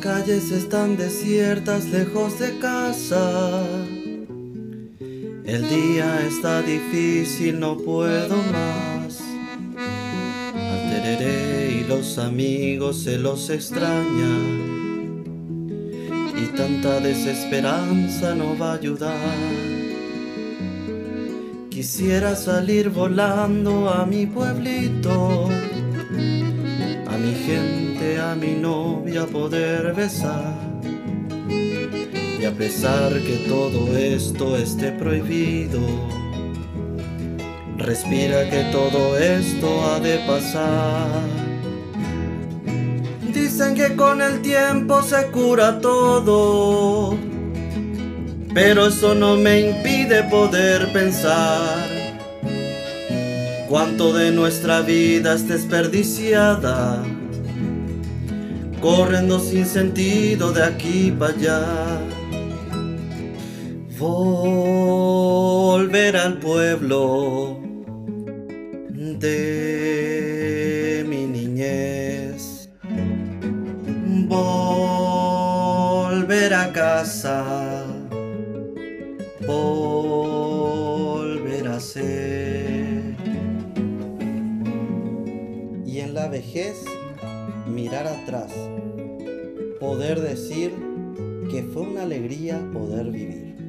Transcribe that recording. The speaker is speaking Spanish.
calles están desiertas lejos de casa. El día está difícil, no puedo más. Al y los amigos se los extraña. Y tanta desesperanza no va a ayudar. Quisiera salir volando a mi pueblito mi novia poder besar. Y a pesar que todo esto esté prohibido, respira que todo esto ha de pasar. Dicen que con el tiempo se cura todo, pero eso no me impide poder pensar cuánto de nuestra vida es desperdiciada, corriendo sin sentido de aquí para allá. Volver al pueblo de mi niñez, volver a casa, volver a ser. en la vejez mirar atrás, poder decir que fue una alegría poder vivir.